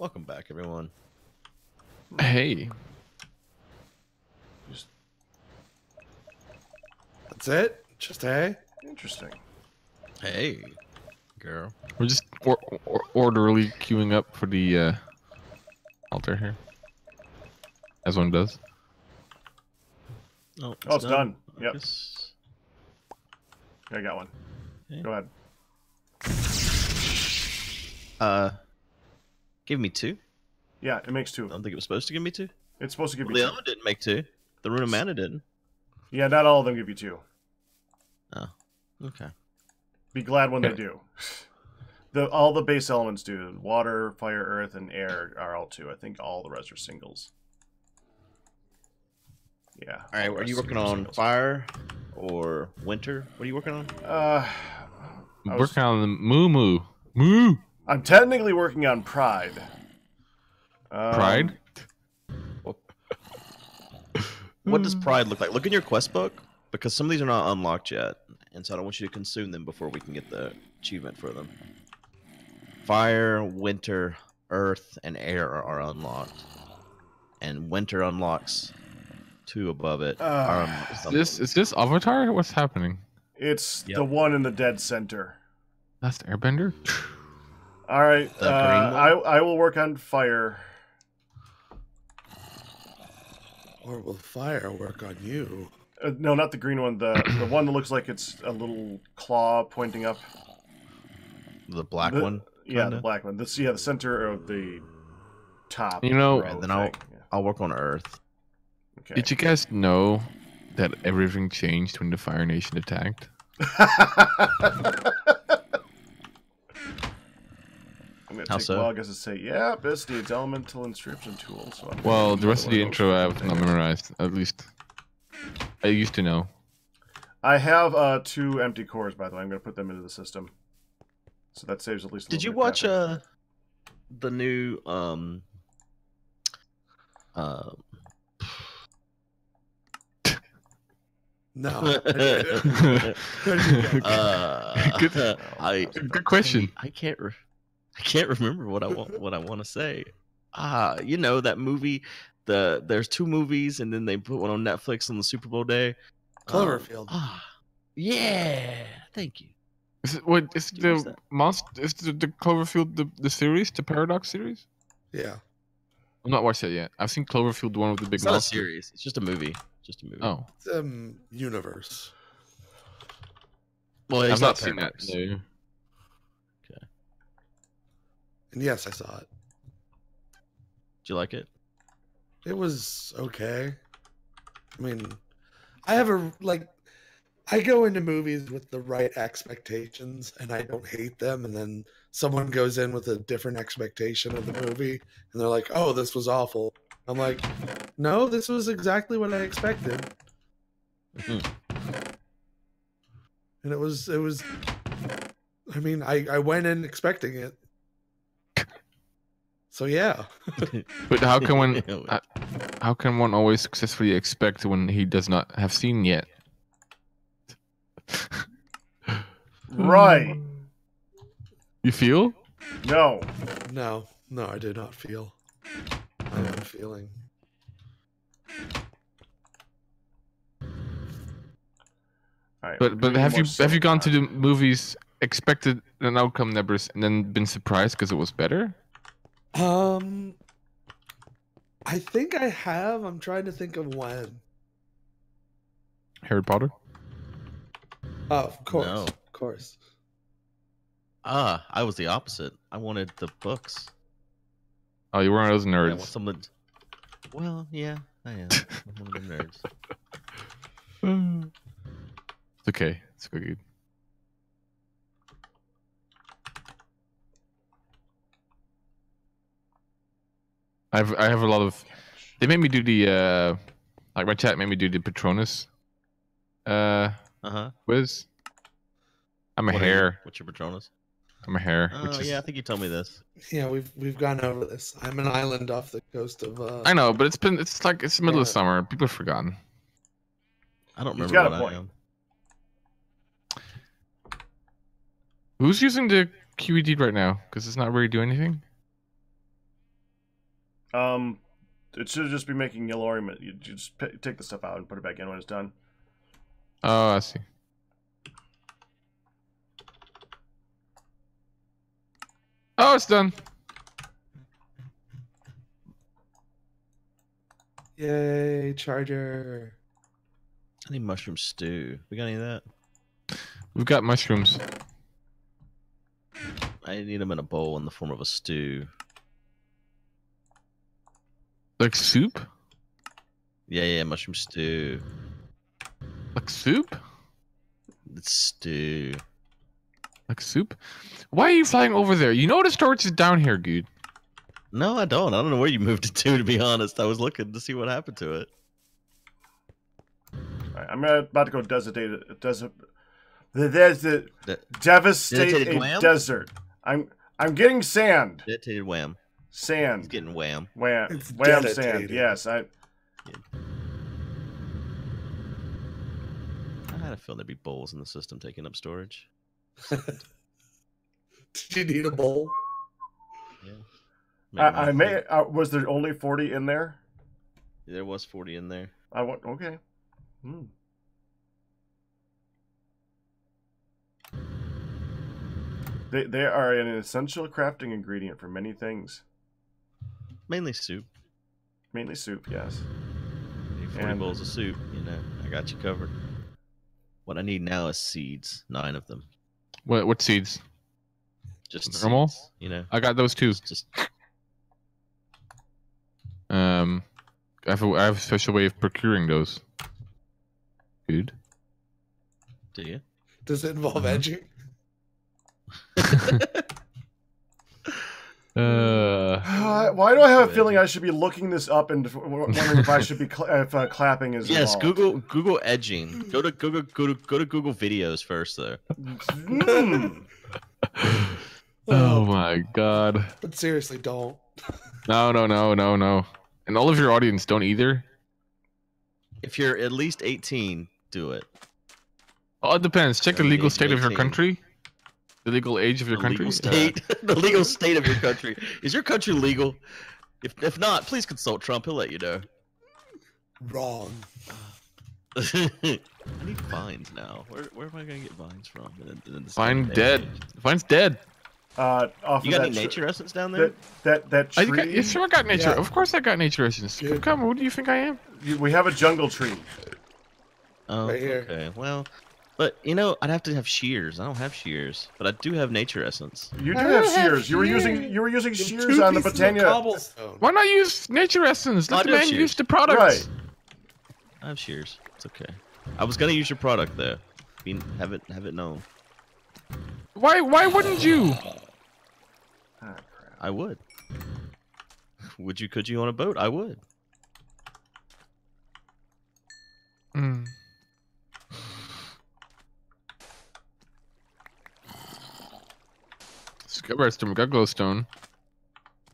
Welcome back, everyone. Hey. Just That's it? Just A? interesting. Hey, girl. We're just or, or, orderly queuing up for the uh, altar here. As one does. Oh, Oh, it's done. Yep. Yes. I got one. Okay. Go ahead. Uh, give me two. Yeah, it makes two. I don't think it was supposed to give me two. It's supposed to give Well, you the two. other didn't make two. The Rune of Mana didn't. Yeah, not all of them give you two. Oh. Okay. Be glad when Yeah. they do. The all the base elements do. Water, fire, earth, and air are all two. I think all the rest are singles. Yeah. All right. the Are you working on singles. fire or winter? What are you working on? Uh, I was- Working on the moo moo. Moo! I'm technically working on pride. Um, Pride? What does pride look like? Look in your quest book because some of these are not unlocked yet, and so I don't want you to consume them before we can get the achievement for them. Fire, winter, earth, and air are, are unlocked, and winter unlocks two above it. Uh, unlocked. Is this is this Avatar? What's happening? It's Yep. the one in the dead center. That's Airbender? All right. Uh, I I will work on fire. Or will fire work on you? Uh, no, not the green one. The the one that looks like it's a little claw pointing up. the black The- one. Yeah, the Kinda. black one. This yeah, the center of the top. You know- row Right, then I'll- thing. I'll work on earth. Okay. Did you guys know that everything changed when the Fire Nation attacked? I'm gonna How take so? well, I guess to say, yeah, this needs elemental inscription tool. So I'm Well, the rest of the intro I have not memorized. At least I used to know. I have uh, two empty cores, by the way. I'm gonna put them into the system, so that saves at least. A Did you bit watch uh the new um uh No. Uh, Good- I Good question. I can't re- I can't remember what I want what I want to say. Ah, you know that movie. The there's two movies, and then they put one on Netflix on the Super Bowl day. Um, Cloverfield. ah, yeah. Thank you. Is it what is Did you the that? monster is the, the Cloverfield the, the series, the Paradox series? yeah. I'm not watched that yet. I've seen Cloverfield, the one with the big It's not a series. It's just a movie. Just a movie. Oh, It's, um, universe. well, I've it's not not seen that. Paradox. No. And yes, I saw it. Do you like it? It was okay. I mean, I have a like I go into movies with the right expectations and I don't hate them and then someone goes in with a different expectation of the movie and they're like, "Oh, this was awful." I'm like, "No, this was exactly what I expected." Mhm. And it was it was I mean, I I went in expecting it. So yeah. But how can one uh, how can one always successfully expect when he does not have seen yet? Right. You feel? No. No, no, I did not feel my own feeling. All right, But but have more you have you gone to the movies expected an outcome never and then been surprised because it was better? Um, I think I have. I'm trying to think of when. Harry Potter. Oh, of course, No. of course. Ah, I was the opposite. I wanted the books. Oh, you were one of those I want nerds. someone. Well, yeah, I am. I'm one of them nerds. it's okay. It's good. I have I have a lot of. They made me do the uh, like my chat made me do the Patronus, uh, Uh huh. quiz. I'm a hair. What's your Patronus? I'm a hair. Oh which is, yeah, I think you told me this. Yeah, we've we've gone over this. I'm an island off the coast of. Uh, I know, but it's been it's like it's the middle of summer. People have forgotten. I don't He's remember got a what I am. Who's using the QED right now? Because it's not really doing anything. Um, it should just be making yellorium. You just p- take the stuff out and put it back in when it's done. Oh, I see. Oh, it's done. Yay, Charger. I need mushroom stew. We got any of that? We've got mushrooms. I need them in a bowl in the form of a stew. Like soup? Yeah, yeah, mushroom stew. Like soup? It's stew. Like soup? Why are you flying over there? You know the storage is down here, dude. No, I don't. I don't know where you moved it to. To be honest, I was looking to see what happened to it. All right, I'm about to go desert. Desert. The desert. De- Devastate Dedicated a wham? desert. I'm. I'm getting sand. Detonated wham. He's Sand. getting wham. Wham. It's Wham sand. Yes. I. I had a feeling there'd be bowls in the system taking up storage. Did you need a bowl? Yeah. I, I may. Uh, was there only forty in there? There was 40 in there. I want. Okay. Hmm. They, they are an essential crafting ingredient for many things, Mainly soup. mainly soup. Yes. Need 40 And- bowls of soup. You know, I got you covered. What I need now is seeds. Nine of them. What what seeds? Just Normal? seeds, You know, I got those too. just, just Um, I have a, I have a special way of procuring those. Good. do you? Does it involve Mhm. edging? Uh, why do I have a feeling I should be looking this up and wondering if I should be cl- if uh, clapping is Yes, involved? Google Google edging. Go to Google go to go to Google videos first though. Mm. oh my god. But seriously, don't. No, no, no, no, no. And all of your audience don't either. If you're at least 18, do it. Oh, it depends. Check the legal age state of your country. The legal age of your the country. legal Uh, state, the legal state of your country. Is your country legal? If if not, please consult Trump. He'll let you know. Wrong. I need vines now. Where where am I gonna get vines from? In- in this Fine, day and dead. age? Fine's dead. Uh, off You of got that any nature essence down there? That that that tree. got, yeah, sure, got nature. Yeah. Of course, I got nature essence. Good. Come, who do you think I am? we have a jungle tree. Oh, Right here. okay. Well, but you know, I'd have to have shears. I don't have shears, but I do have nature essence. You do I have don't have shears. You were using you were using You have shears on the pieces of Britannia. Why not use nature essence? No, I Let the do man shears. use the product. Right. I have shears. It's okay. I was gonna use your product though. Be, have it have it known. Why? Why wouldn't you? I would. Would you? Could you on a boat? I would. Mm. Discover some glowstone.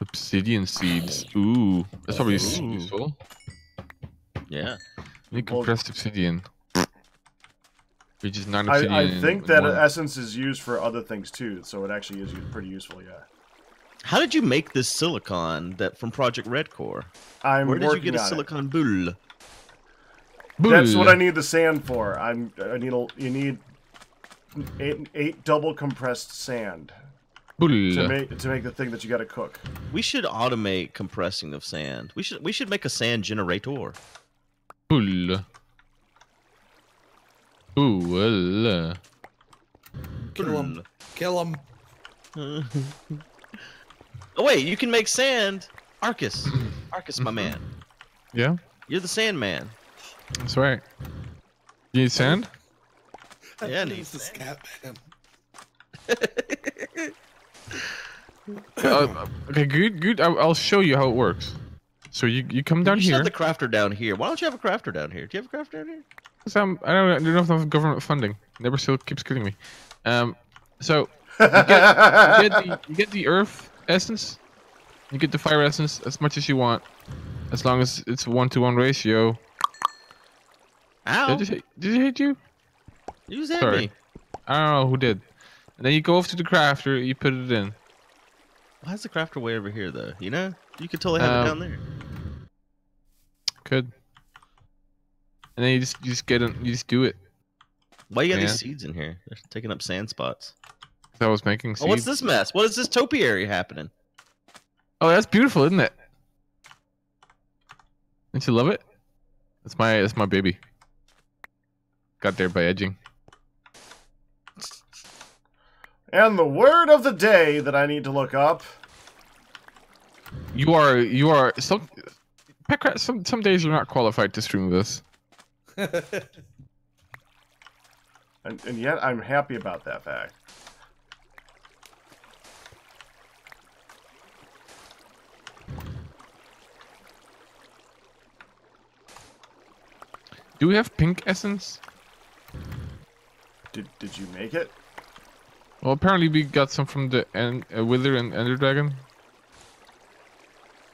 Obsidian seeds. Ooh, that's probably Ooh. useful. Yeah. Need Well- compressed obsidian. Which is not I, obsidian. I in think that one. essence is used for other things too, so it actually is pretty useful. Yeah. How did you make this silicon that from Project Red Core? I'm Where did you get a silicon boule? That's what I need the sand for. I'm. I need a. You need eight, eight double compressed sand Bull. To make to make the thing that you got to cook. We should automate compressing of sand. We should we should make a sand generator. Bull. Bull. Kill him. Kill him. oh wait, you can make sand. Arkas. Arkas, my man. Yeah, You're the sand man. that's right. You need sand? Yeah, I This need is Scat Man. Uh, okay, good, good. I, I'll show you how it works. So you you come down you here. have the crafter down here. Why don't you have a crafter down here? Do you have a crafter down here? Cause I'm, I don't, I don't have enough government funding. Never still keeps killing me. Um, so you get, you get the you get the earth essence, you get the fire essence as much as you want, as long as it's a one to one ratio. Ow! Did, it hit, did it hit you? You hit Sorry. me. I don't know who did. And then you go over to the crafter, you put it in. Why is the crafter way over here though? You know, you could totally have Um, it down there. Could. And then you just you just get it. You just do it. Why you got these seeds in here? They're taking up sand spots. I was making seeds. Oh, what's this mess? What is this topiary happening? Oh, that's beautiful, isn't it? Don't you love it? That's my that's my baby. Got there by edging. And the word of the day that I need to look up. You are you are some Pakratt, some some days you're not qualified to stream this. And, and yet I'm happy about that fact. Do we have pink essence? Did, did you make it? Well, apparently we got some from the en- uh, Wither and Ender Dragon.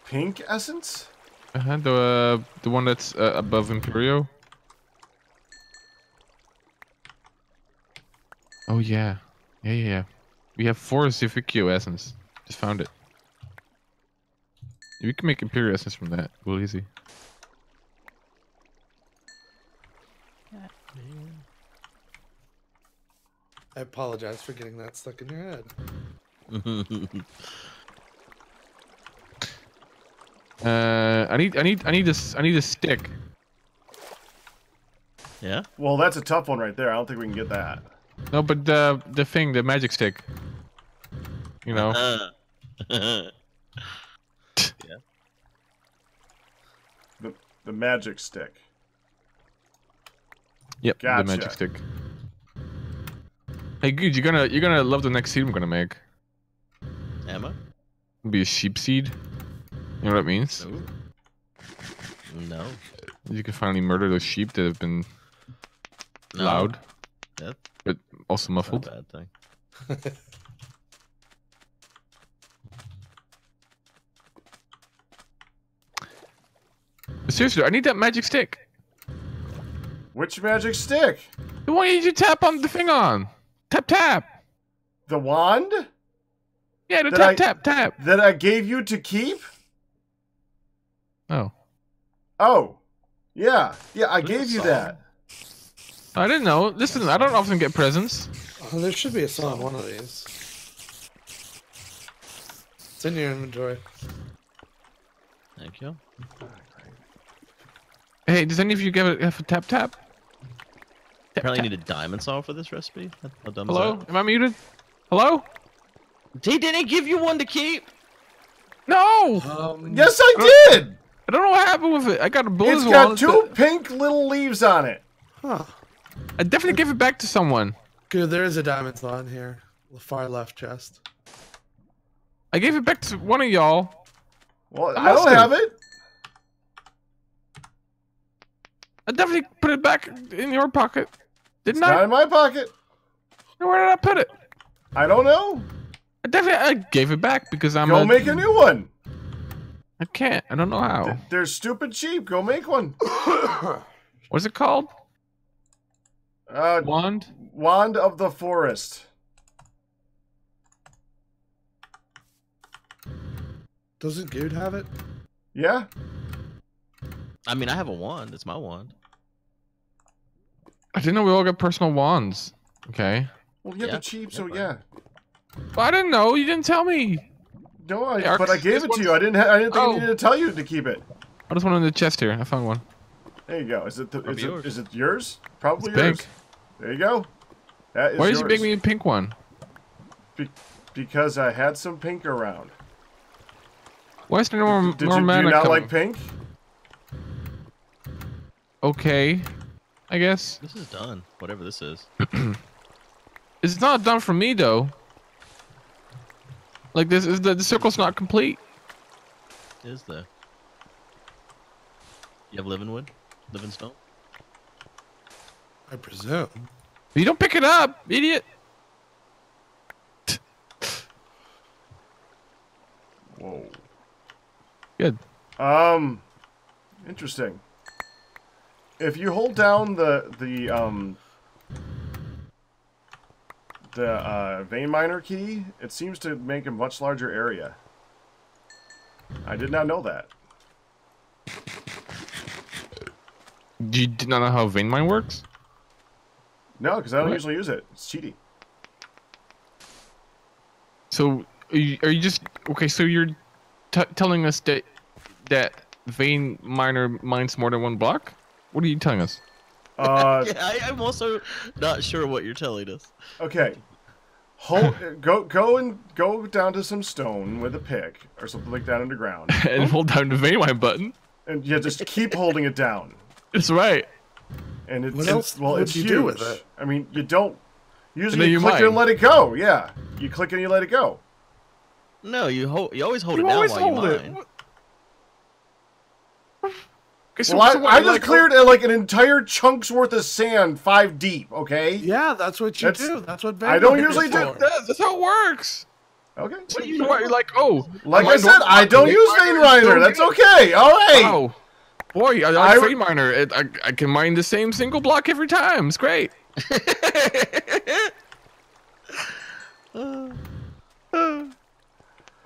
Pink essence? Uh-huh, the uh, the one that's uh, above Imperio. Oh yeah, yeah, yeah, yeah. We have four Zifikio essence. Just found it. We can make Imperial essence from that. Real easy. I apologize for getting that stuck in your head. Uh, I need, I need, I need this, I need a stick. yeah. Well, that's a tough one right there. I don't think we can get that. No, but the the thing, the magic stick. You know. Uh. The, the magic stick. Yep, the magic stick. Hey, good. You're gonna you're gonna love the next seed I'm gonna make. Emma. It'll be a sheep seed. You know what that means? No. No. You can finally murder those sheep that have been no. loud, Yep. but also Not a muffled. bad thing. Seriously, I need that magic stick. Which magic stick? The one you tap on the thing on. Tap tap. The wand Yeah, the Did tap I- tap tap. that I gave you to keep? Oh, Oh, yeah, yeah. I What is gave you that. I didn't know. Listen, I don't often get presents. Oh, there should be a song on one of these. It's in your inventory. Thank you. Hey, does any of you give a, have a tap tap? Tap, Apparently, need a diamond saw for this recipe. How- How dumb Hello? is Am I muted? Hello? that? He didn't give you one to keep. No! Um, Yes, I did. I don't know what happened with it. I got a bullet It's hole got two but pink little leaves on it. Huh. I definitely gave it back to someone. Good, there is a diamond saw in here. The far left chest. I gave it back to one of y'all. Well, I I don't have have. it. I definitely put it back in your pocket. It's Didn't I? not in my pocket. Where did I put it? I don't know. I definitely I gave it back because I'm Go a, make a new one. I can't. I don't know how. They're stupid cheap. Go make one. What's it called? Uh, Wand? Wand of the Forest. Doesn't Good have it? Yeah. I mean, I have a wand. It's my wand. I didn't know we all got personal wands. Okay. Well, yeah, Yeah, they're cheap, so yeah, yeah. Well, I didn't know. You didn't tell me. No, I, Yeah, but I gave it to you. I didn't. Ha- I didn't think Oh. I needed to tell you to keep it. I just one in the chest here. I found one. There you go. Is it? The, is, it yours. it yours? Probably It's yours. pink. There you go. That is Why did yours. you make me a pink one? Because I had some pink around. Why is there no more, Did more you, do you not coming? like pink? Okay. I guess. This is done. Whatever this is. It's not done for me though. Like this is the, the circle's not complete. Is the. You have living wood, living stone. I presume. You don't pick it up, idiot. Whoa. Good. Um, interesting. If you hold down the the um the uh, vein miner key, it seems to make a much larger area. I did not know that. Do you did not know how vein mine works? No, because I don't What? usually use it. It's cheaty. So are you, are you just okay? So you're t- telling us that that vein miner mines more than one block? What are you telling us? Uh, yeah, I, I'm also not sure what you're telling us. okay. Hold, go go and go down to some stone with a pick or something like that underground, and hold down the vein mine button. and yeah, just keep holding it down. That's right. And it's What it's- else well, would it's you huge. do with it? I mean, you don't usually you you click it and let it go. Yeah, you click and you let it go. No, you hold. You always hold You it down always while hold you it. mine. What- Okay, so, well, so I, what, I just like, cleared uh, like an entire chunk's worth of sand five deep. Okay. Yeah, that's what you That's- do. That's what I don't usually do for. That's, that's how it works. Okay. What do you know? What, you're like, oh, Like I mine said, I don't use vein miner. That's good. okay. All right. Wow. Boy, I I like re- vein miner. It, I, I can mine the same single block every time. It's great.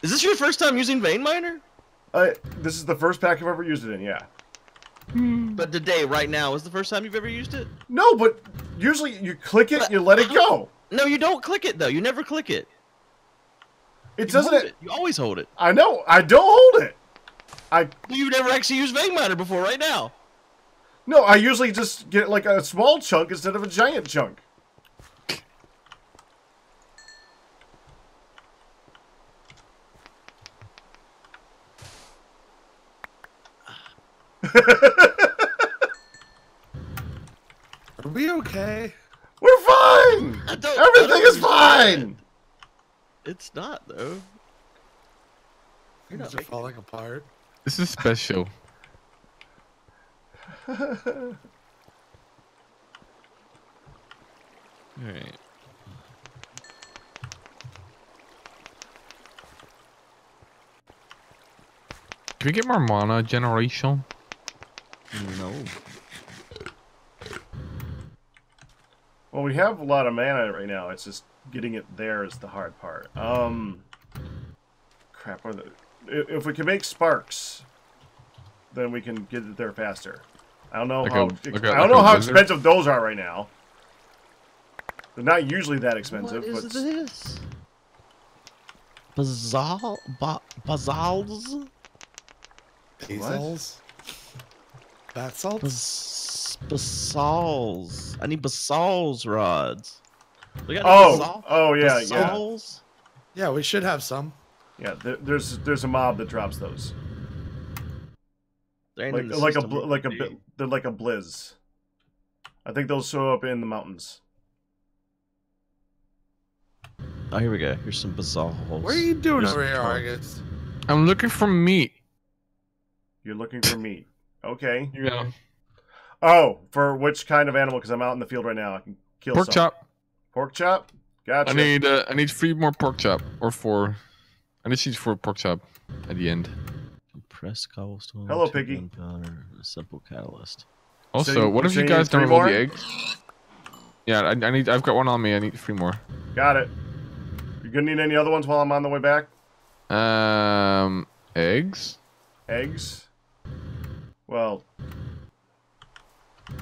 Is this your first time using Vein Miner? Uh, this is the first pack I've ever used it in. Yeah. Hmm. But today, right now, is the first time you've ever used it? No, but usually you click it, you let it go. No, you don't click it though. You never click it. It You doesn't. it. You always hold it. I know. I don't hold it. I You've never actually used Vein Miner before, right now. no. I usually just get like a small chunk instead of a giant chunk. Are we okay? We're fine. Everything is fine. It's not though. You're not Things are making- falling apart. This is special. Alright. Can we get more mana generation? No. We have a lot of mana right now. It's just getting it there is the hard part. Um, crap. Are the, if, if we can make sparks, then we can get it there faster. I don't know Like how. a- like a- I don't like know how wizard? expensive those are right now. They're not usually that expensive, What is but this? Basal, ba- basalz, Basalz? Bath salts? Bas- basalz. I need basalz rods. We got oh, basal- oh yeah, yeah, basalz? Yeah, we should have some. yeah. There, there's there's a mob that drops those, They ain't like in the like a system. bl- like a bi- they're like a blizz. I think they'll show up in the mountains. Oh, here we go. Here's some basalz. What are you doing Here's over here, Arkas? I'm looking for meat. You're looking for meat. Okay. Yeah. Oh, for which kind of animal? Because I'm out in the field right now. I can kill Pork some. chop. Pork chop. Gotcha. I need uh, I need three more pork chop or four. I need seeds for pork chop at the end. Compressed cobblestone. Hello, Piggy. gunpowder, a simple catalyst. Also, you- what if you you guys need three don't roll more? the eggs? Yeah, I, I need. I've got one on me. I need three more. Got it. You gonna need any other ones while I'm on the way back? Um, eggs. Eggs. Well,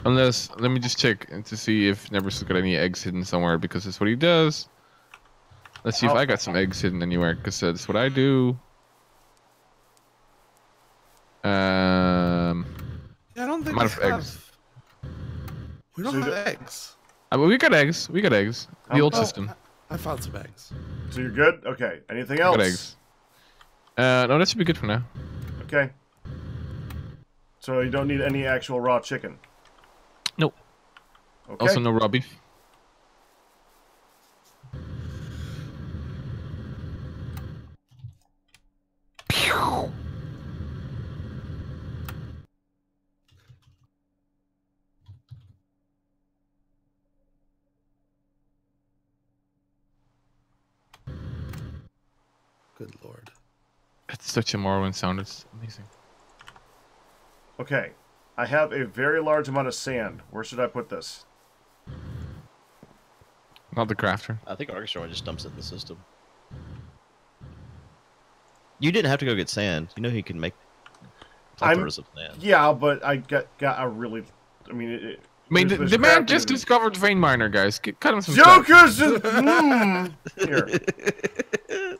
Unless, let me just check to see if Never's got any eggs hidden somewhere because that's what he does. Let's see if I'll- got some eggs hidden anywhere because that's what I do. Um, Yeah, I don't think I'm we have. eggs. We don't So have don't- eggs. uh, but we got eggs. We got eggs. The How- old oh, system. I found some eggs. so you're good. Okay. Anything We else? got eggs. Uh, no, that should be good for now. Okay. So you don't need any actual raw chicken. Nope. Okay. Also, no Robbie. Good lord. It's such a Morrowind sound. It's amazing. Okay. I have a very large amount of sand. Where should I put this? Not the crafter. I think Orchestra just dumps it in the system. You didn't have to go get sand. You know he can make I'm- plethoras of sand. Yeah, but I got got a really. I mean, it, it, I mean, the, the man just in- discovered vein miner, guys. G- Cut him some slack. Jokers. mm, here,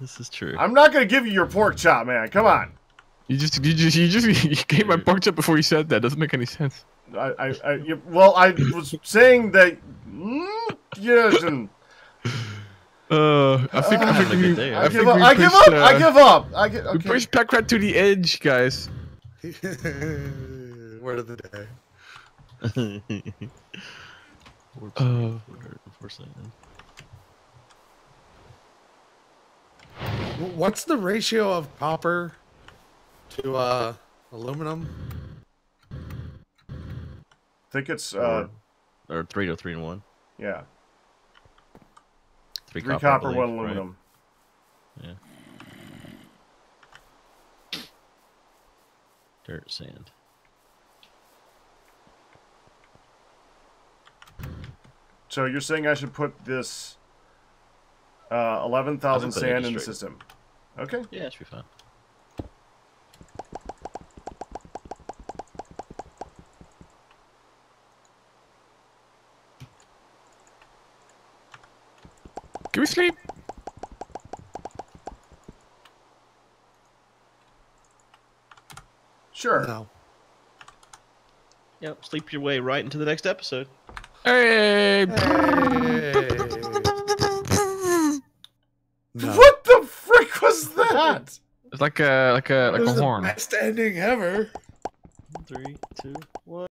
this is true. I'm not gonna give you your pork chop, man. Come on. You just, you just, you just, you gave my pork chop before you said that. Doesn't make any sense. I, I, I you- well, I was saying that. Mm, yes, and Uh, I think, I Ah. think Having a we, day, I, I give up. we I give pushed, up. I uh, give up. I get. We Okay. pushed Pakratt to the edge, guys. Word of the day. Uh. sand, four dirt, four sand. W- What's the ratio of copper to uh, aluminum? I think it's uh, or three to three and one. yeah, Three, three copper, copper, believe, one right? Yeah. Dirt, sand. So you're saying I should put this uh, eleven thousand I think that sand in the system? Okay. Yeah, it should be fine. We sleep? Sure. No. Yep, sleep your way right into the next episode. Hey! Hey. No. What the frick was that? It's like a, like a, like This a is the horn. best ending ever. Three, two, one.